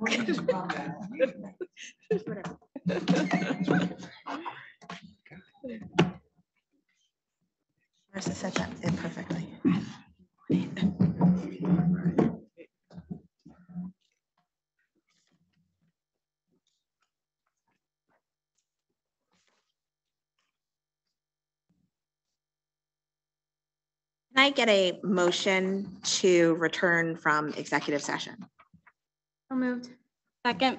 Marissa said that it perfectly. Can I get a motion to return from executive session? So moved. Second.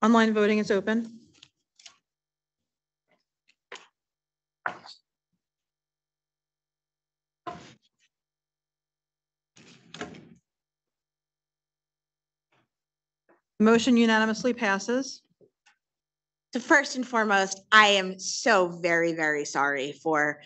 Online voting is open. Motion unanimously passes. So first and foremost, I am so very, very sorry for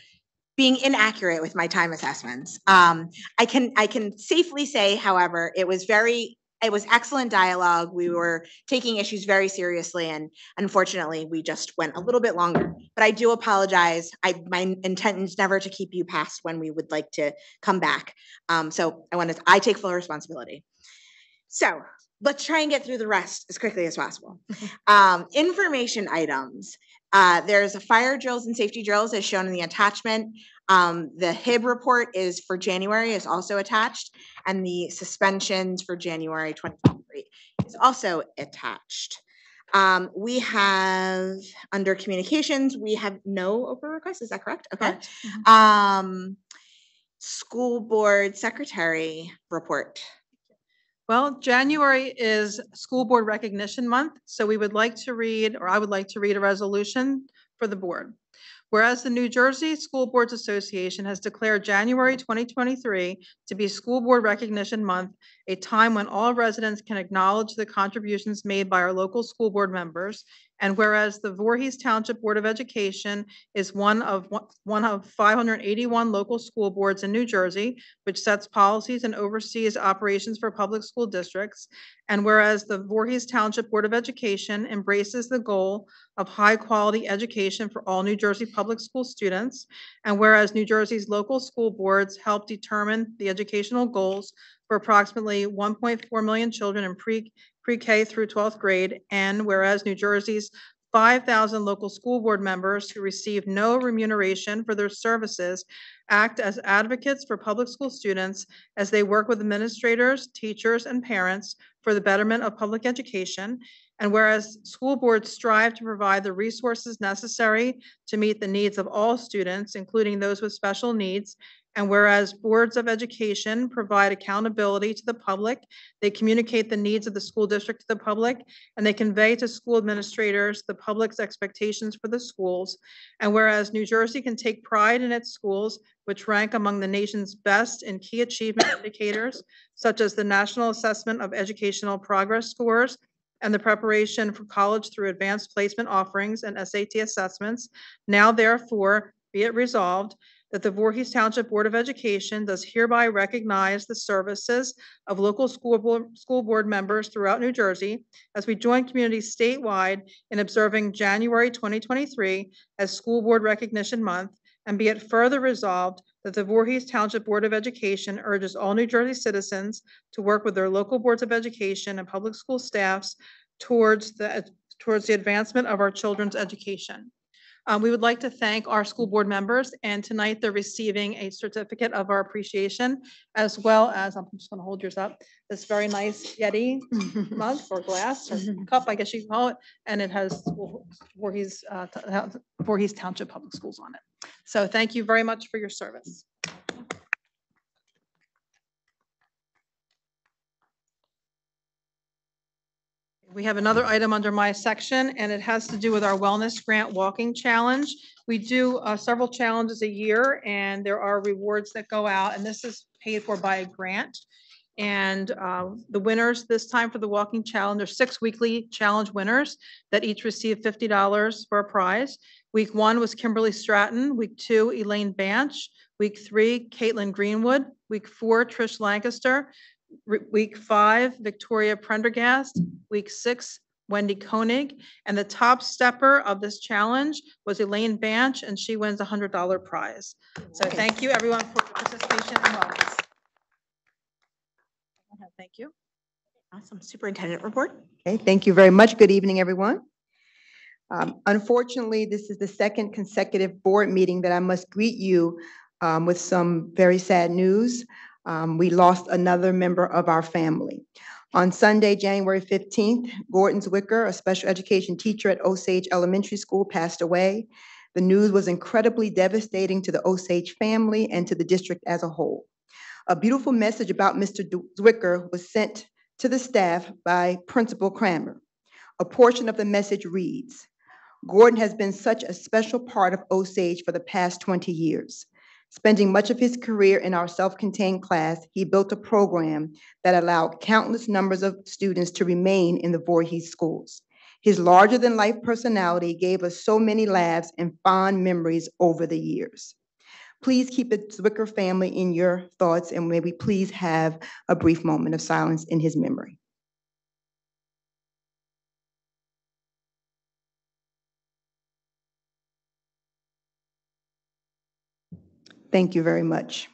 being inaccurate with my time assessments. Um, I can, I can safely say, however, it was very, it was excellent dialogue. We were taking issues very seriously and unfortunately, we just went a little bit longer. But I do apologize. I, my intent is never to keep you past when we would like to come back. Um, so I want to, I take full responsibility. So let's try and get through the rest as quickly as possible. Um, information items. Uh, there's a fire drills and safety drills as shown in the attachment. Um, the HIB report is for January is also attached and the suspensions for January 2023 is also attached. Um, we have, under communications, we have no OPRA requests, is that correct? Okay. Correct. Um, school board secretary report. Well, January is School Board Recognition Month, so we would like to read, or I would like to read a resolution for the board. Whereas the New Jersey School Boards Association has declared January 2023 to be School Board Recognition Month, a time when all residents can acknowledge the contributions made by our local school board members. And whereas the Voorhees Township Board of Education is one of, one- of 581 local school boards in New Jersey, which sets policies and oversees operations for public school districts. And whereas the Voorhees Township Board of Education embraces the goal of high-quality education for all New Jersey public school students. And whereas New Jersey's local school boards help determine the educational goals for approximately 1.4 million children in pre, pre-K through 12th grade. And whereas New Jersey's 5,000 local school board members who receive no remuneration for their services act as advocates for public school students as they work with administrators, teachers, and parents for the betterment of public education. And whereas school boards strive to provide the resources necessary to meet the needs of all students, including those with special needs, and whereas boards of education provide accountability to the public, they communicate the needs of the school district to the public, and they convey to school administrators the public's expectations for the schools. And whereas New Jersey can take pride in its schools, which rank among the nation's best in key achievement indicators, such as the National Assessment of Educational Progress Scores and the preparation for college through advanced placement offerings and SAT assessments. Now therefore, be it resolved that the Voorhees Township Board of Education does hereby recognize the services of local school board, school board members throughout New Jersey as we join communities statewide in observing January 2023 as School Board Recognition Month. And be it further resolved that the Voorhees Township Board of Education urges all New Jersey citizens to work with their local boards of education and public school staffs towards the, towards the advancement of our children's education. Uh, we would like to thank our school board members, and tonight they're receiving a certificate of our appreciation, as well as, I'm just gonna hold yours up, this very nice Yeti mug or glass or cup, I guess you call it, and it has Voorhees, uh, Voorhees Township Public Schools on it. So thank you very much for your service. We have another item under my section, and it has to do with our Wellness Grant Walking Challenge. We do uh, several challenges a year, and there are rewards that go out, and this is paid for by a grant. And uh, the winners this time for the walking challenge, there's six weekly challenge winners that each receive $50 for a prize. Week one was Kimberly Stratton, week two Elaine Banch, week three Caitlin Greenwood, week four Trish Lancaster, Week five, Victoria Prendergast. Week six, Wendy Koenig. And the top stepper of this challenge was Elaine Banch, and she wins a $100 prize. So Nice. thank you, everyone, for your participation and wellness. Thank you. Awesome. Superintendent report? Okay, thank you very much. Good evening, everyone. Um, Unfortunately, this is the second consecutive board meeting that I must greet you um, with some very sad news. Um, We lost another member of our family. On Sunday, January 15th, Gordon Zwicker, a special education teacher at Osage Elementary School, passed away. The news was incredibly devastating to the Osage family and to the district as a whole. A beautiful message about Mr. Zwicker was sent to the staff by Principal Kramer. A portion of the message reads, Gordon has been such a special part of Osage for the past 20 years. Spending much of his career in our self-contained class, he built a program that allowed countless numbers of students to remain in the Voorhees schools. His larger-than-life personality gave us so many laughs and fond memories over the years. Please keep the Zwicker family in your thoughts, and may we please have a brief moment of silence in his memory. Thank you very much.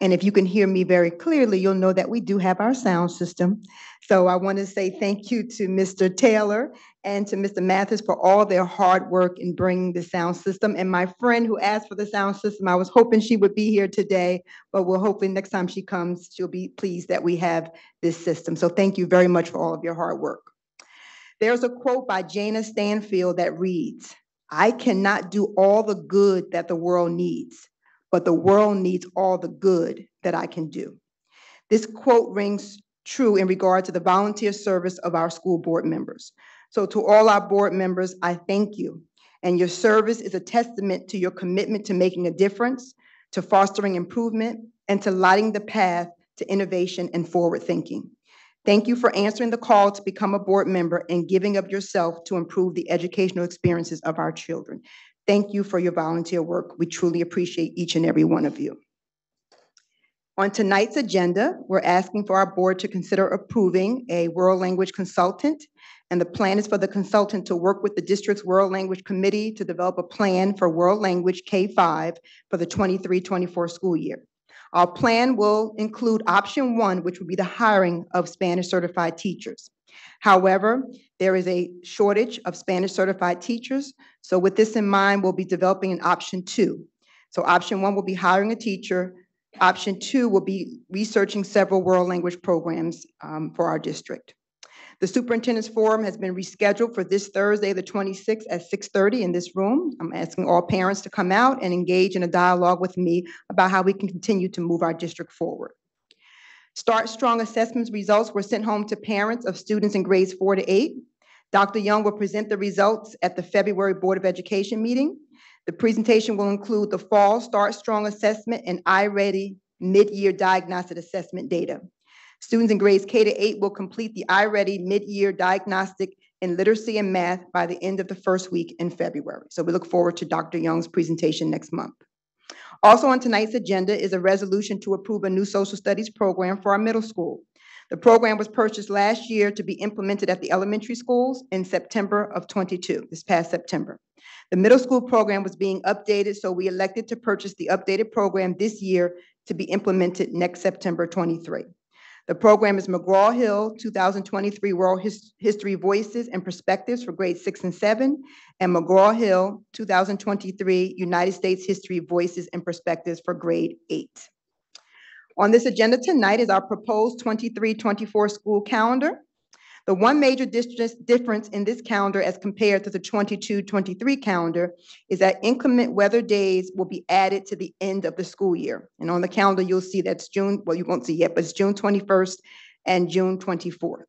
And if you can hear me very clearly, you'll know that we do have our sound system. So I want to say thank you to Mr. Taylor and to Mr. Mathis for all their hard work in bringing the sound system. And my friend who asked for the sound system, I was hoping she would be here today, but we're hoping next time she comes, she'll be pleased that we have this system. So thank you very much for all of your hard work. There's a quote by Jana Stanfield that reads, I cannot do all the good that the world needs, but the world needs all the good that I can do. This quote rings true in regard to the volunteer service of our school board members. So to all our board members, I thank you. And your service is a testament to your commitment to making a difference, to fostering improvement, and to lighting the path to innovation and forward thinking. Thank you for answering the call to become a board member and giving of yourself to improve the educational experiences of our children. Thank you for your volunteer work. We truly appreciate each and every one of you. On tonight's agenda, we're asking for our board to consider approving a world language consultant. And the plan is for the consultant to work with the district's world language committee to develop a plan for world language K-5 for the 23-24 school year. Our plan will include option one, which would be the hiring of Spanish certified teachers. However, there is a shortage of Spanish certified teachers. So with this in mind, we'll be developing an option two. So option one will be hiring a teacher. Option two will be researching several world language programs um, for our district. The superintendent's forum has been rescheduled for this Thursday, the 26th at 6:30 in this room. I'm asking all parents to come out and engage in a dialogue with me about how we can continue to move our district forward. Start Strong assessments results were sent home to parents of students in grades four to eight. Dr. Young will present the results at the February Board of Education meeting. The presentation will include the fall Start Strong assessment and iReady mid-year diagnostic assessment data. Students in grades K to 8 will complete the iReady mid-year diagnostic in literacy and math by the end of the first week in February. So we look forward to Dr. Young's presentation next month. Also on tonight's agenda is a resolution to approve a new social studies program for our middle school. The program was purchased last year to be implemented at the elementary schools in September of 22, this past September. The middle school program was being updated, so we elected to purchase the updated program this year to be implemented next September 23. The program is McGraw-Hill 2023 World His- History Voices and Perspectives for grades six and seven, and McGraw-Hill 2023 United States History Voices and Perspectives for grade eight. On this agenda tonight is our proposed 23-24 school calendar. The one major difference in this calendar as compared to the 22-23 calendar is that inclement weather days will be added to the end of the school year. And on the calendar, you'll see that's June, well, you won't see yet, but it's June 21st and June 24th.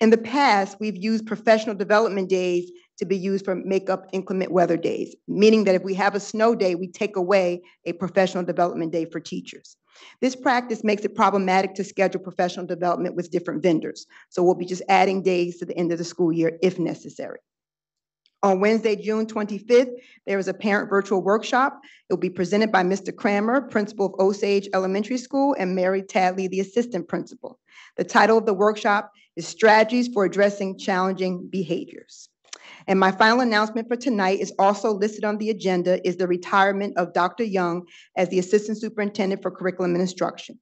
In the past, we've used professional development days to be used for make up inclement weather days, meaning that if we have a snow day, we take away a professional development day for teachers. This practice makes it problematic to schedule professional development with different vendors. So we'll be just adding days to the end of the school year if necessary. On Wednesday, June 25th, there is a parent virtual workshop. It will be presented by Mr. Kramer, principal of Osage Elementary School, and Mary Tadley, the assistant principal. The title of the workshop is strategies for addressing challenging behaviors. And my final announcement for tonight is also listed on the agenda is the retirement of Dr. Young as the Assistant Superintendent for Curriculum and Instruction.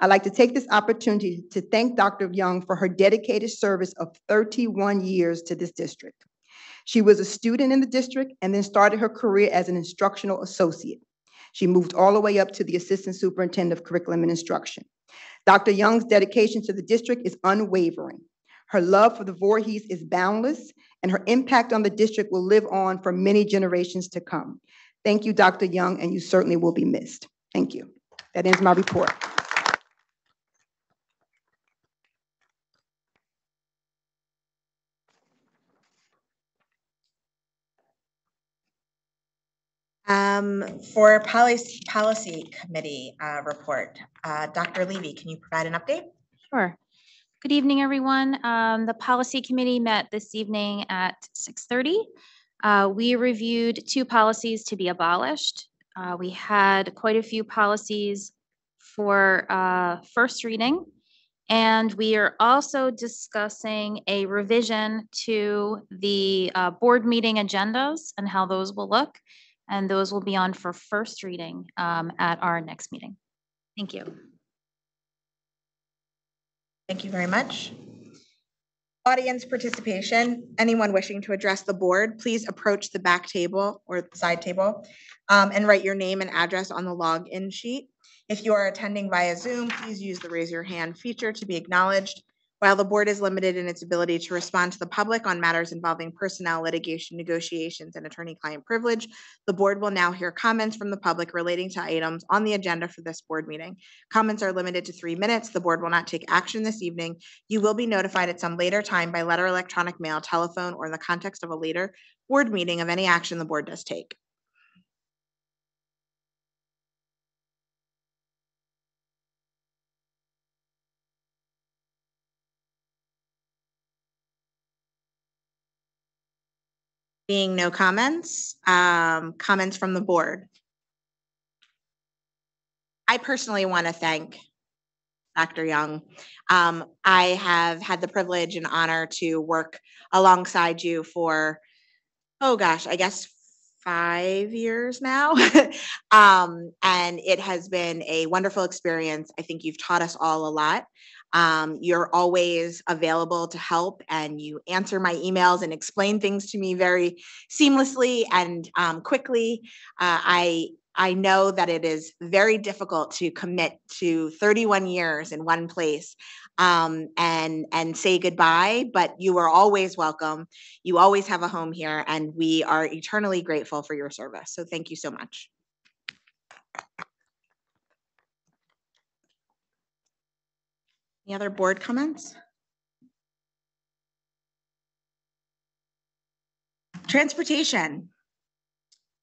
I'd like to take this opportunity to thank Dr. Young for her dedicated service of 31 years to this district. She was a student in the district and then started her career as an instructional associate. She moved all the way up to the Assistant Superintendent of Curriculum and Instruction. Dr. Young's dedication to the district is unwavering. Her love for the Voorhees is boundless, and her impact on the district will live on for many generations to come. Thank you, Dr. Young, and you certainly will be missed. Thank you. That ends my report. Um, for policy, policy committee, uh, report, uh, Dr. Levy, can you provide an update? Sure. Good evening, everyone. Um, the policy committee met this evening at six thirty. Uh, we reviewed two policies to be abolished. Uh, we had quite a few policies for, uh, first reading. And we are also discussing a revision to the, uh, board meeting agendas and how those will look. And those will be on for first reading, um, at our next meeting. Thank you. Thank you very much. Audience participation, anyone wishing to address the board, please approach the back table or the side table um, and write your name and address on the login sheet. If you are attending via Zoom, please use the raise your hand feature to be acknowledged. While the board is limited in its ability to respond to the public on matters involving personnel, litigation, negotiations, and attorney-client privilege, the board will now hear comments from the public relating to items on the agenda for this board meeting. Comments are limited to three minutes. The board will not take action this evening. You will be notified at some later time by letter, electronic mail, telephone, or in the context of a later board meeting of any action the board does take. Being no comments, um, comments from the board. I personally want to thank Dr. Young. Um, I have had the privilege and honor to work alongside you for, oh gosh, I guess five years now. um, and it has been a wonderful experience. I think you've taught us all a lot. Um, you're always available to help and you answer my emails and explain things to me very seamlessly and um, quickly. Uh, I I know that it is very difficult to commit to 31 years in one place um, and and say goodbye, but you are always welcome. You always have a home here, and we are eternally grateful for your service. So thank you so much. Any other board comments? Transportation.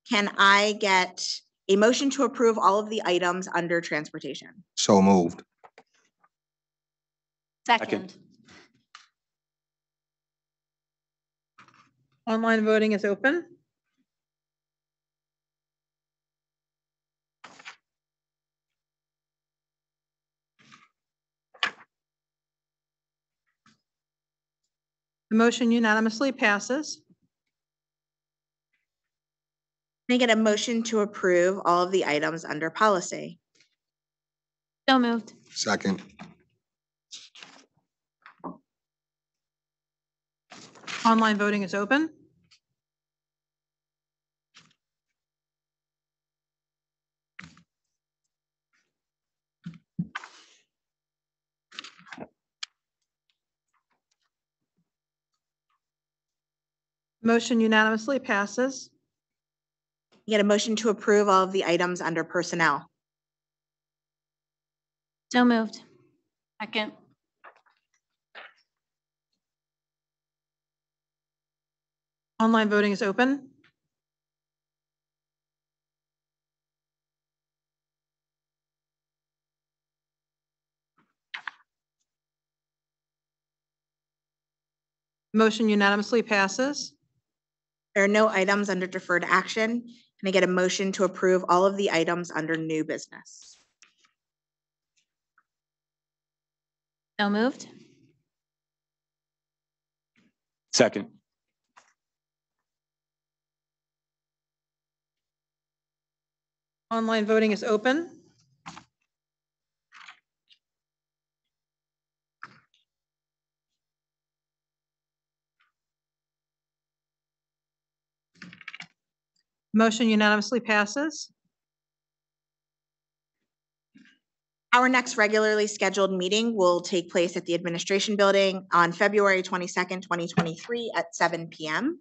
Can I get a motion to approve all of the items under transportation? So moved. Second. Online voting is open. The motion unanimously passes. Can I get a motion to approve all of the items under policy? So moved. Second. Online voting is open. Motion unanimously passes. Get a motion to approve all of the items under personnel? So moved. Second. Online voting is open. Motion unanimously passes. There are no items under deferred action. Can I get a motion to approve all of the items under new business? So moved. Second. Online voting is open. Motion unanimously passes. Our next regularly scheduled meeting will take place at the Administration Building on February twenty-second, twenty twenty-three at seven PM.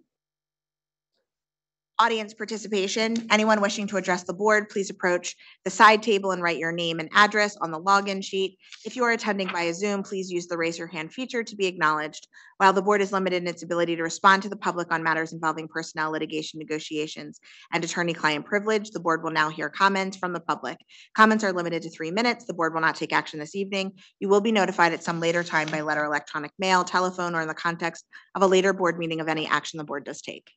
Audience participation, anyone wishing to address the board, please approach the side table and write your name and address on the login sheet. If you are attending via Zoom, please use the raise your hand feature to be acknowledged. While the board is limited in its ability to respond to the public on matters involving personnel litigation negotiations and attorney-client privilege, the board will now hear comments from the public. Comments are limited to three minutes. The board will not take action this evening. You will be notified at some later time by letter, electronic mail, telephone, or in the context of a later board meeting of any action the board does take.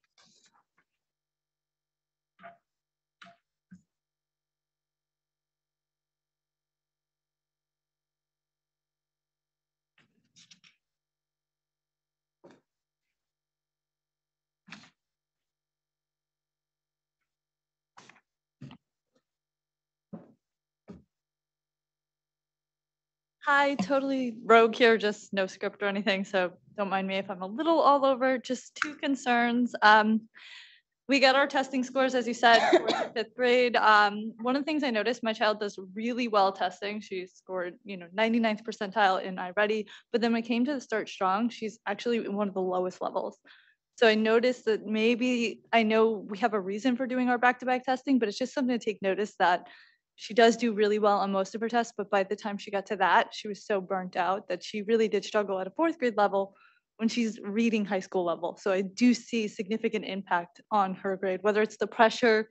Hi, totally rogue here, just no script or anything, so don't mind me if I'm a little all over, just two concerns. Um, we got our testing scores, as you said, for the fifth grade. Um, one of the things I noticed, my child does really well testing. She scored, you know, 99th percentile in iReady, but then when it came to the Start Strong, she's actually in one of the lowest levels. So I noticed that maybe, I know we have a reason for doing our back-to-back testing, but it's just something to take notice that she does do really well on most of her tests, but by the time she got to that, she was so burnt out that she really did struggle at a fourth grade level when she's reading high school level. So I do see significant impact on her grade, whether it's the pressure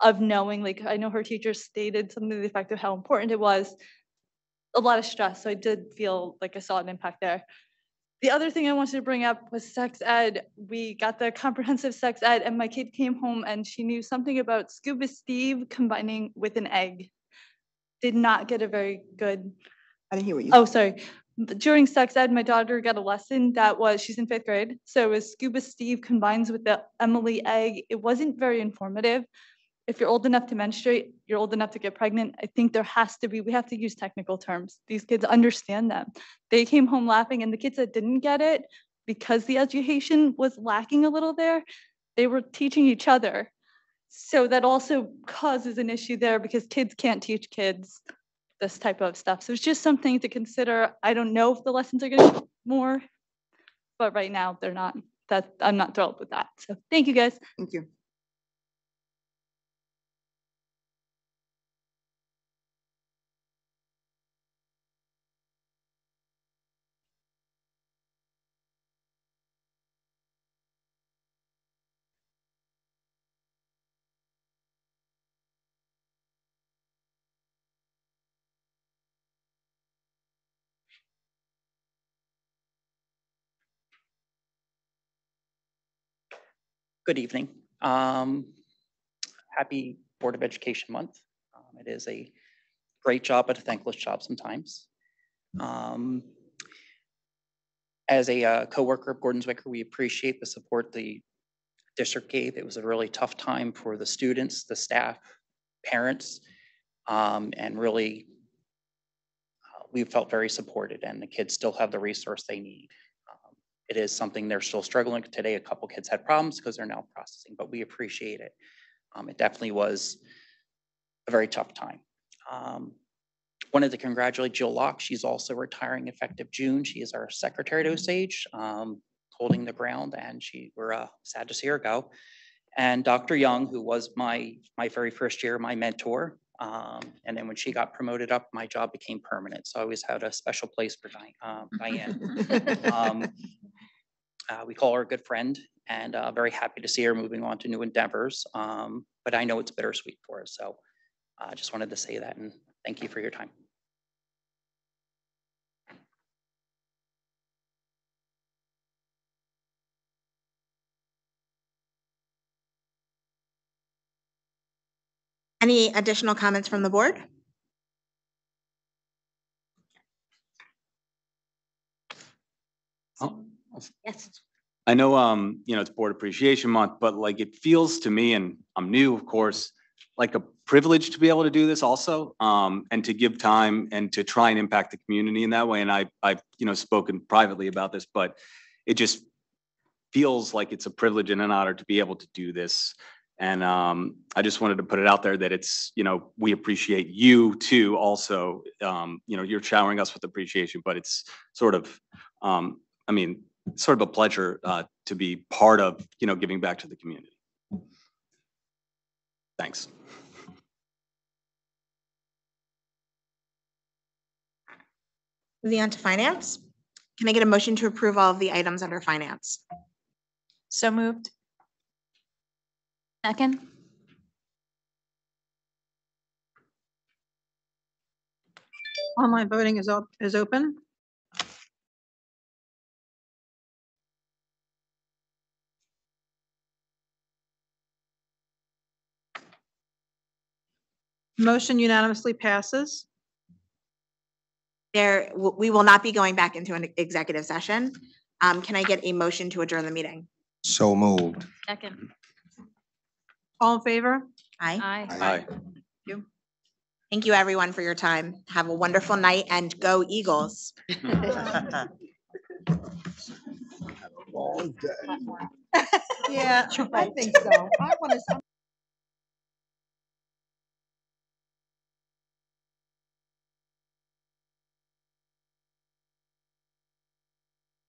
of knowing, like I know her teacher stated something to the effect of how important it was, a lot of stress. So I did feel like I saw an impact there. The other thing I wanted to bring up was sex ed. We got the comprehensive sex ed, and my kid came home and she knew something about scuba Steve combining with an egg. Did not get a very good. I didn't hear what you. Oh, sorry. During sex ed, my daughter got a lesson that was she's in fifth grade. So it was scuba Steve combines with the Emily egg. It wasn't very informative. If you're old enough to menstruate, you're old enough to get pregnant. I think there has to be, we have to use technical terms. These kids understand them. They came home laughing, and the kids that didn't get it, because the education was lacking a little there, they were teaching each other. So that also causes an issue there because kids can't teach kids this type of stuff. So it's just something to consider. I don't know if the lessons are gonna be more, but right now they're not. That I'm not thrilled with that. So thank you guys. Thank you. Good evening. Um, Happy Board of Education Month. Um, It is a great job, but a thankless job sometimes. Um, As a uh, coworker of Gordon Zwicker, we appreciate the support the district gave. It was a really tough time for the students, the staff, parents, um, and really, uh, we felt very supported, and the kids still have the resource they need. It is something they're still struggling. Today, a couple kids had problems because they're now processing, but we appreciate it. Um, It definitely was a very tough time. Um, Wanted to congratulate Jill Locke. She's also retiring effective June. She is our secretary to Osage, um, holding the ground, and she, we're uh, sad to see her go. And Dr. Young, who was my, my very first year, my mentor. um, And then when she got promoted up, my job became permanent. So I always had a special place for Di- um, Diane. Um, uh, We call her a good friend and uh, very happy to see her moving on to new endeavors. Um, But I know it's bittersweet for us, so I just wanted to say that and thank you for your time. Any additional comments from the board? Yes. I know, um, you know, it's Board Appreciation Month, but like it feels to me, and I'm new, of course, like a privilege to be able to do this also, um, and to give time and to try and impact the community in that way. And I, I've, you know, spoken privately about this, but it just feels like it's a privilege and an honor to be able to do this. And um, I just wanted to put it out there that it's, you know, we appreciate you too also. Um, you know, you're showering us with appreciation, but it's sort of, um, I mean, sort of a pleasure uh, to be part of, you know, giving back to the community. Thanks. Moving on to finance. Can I get a motion to approve all of the items under finance? So moved. Second? Online voting is up, is open. Motion unanimously passes. There, we will not be going back into an executive session. Um, Can I get a motion to adjourn the meeting? So moved. Second. All in favor? Aye. Aye. Aye. Thank you, everyone, for your time. Have a wonderful night and go Eagles. Long day. Yeah, I think so. I want to.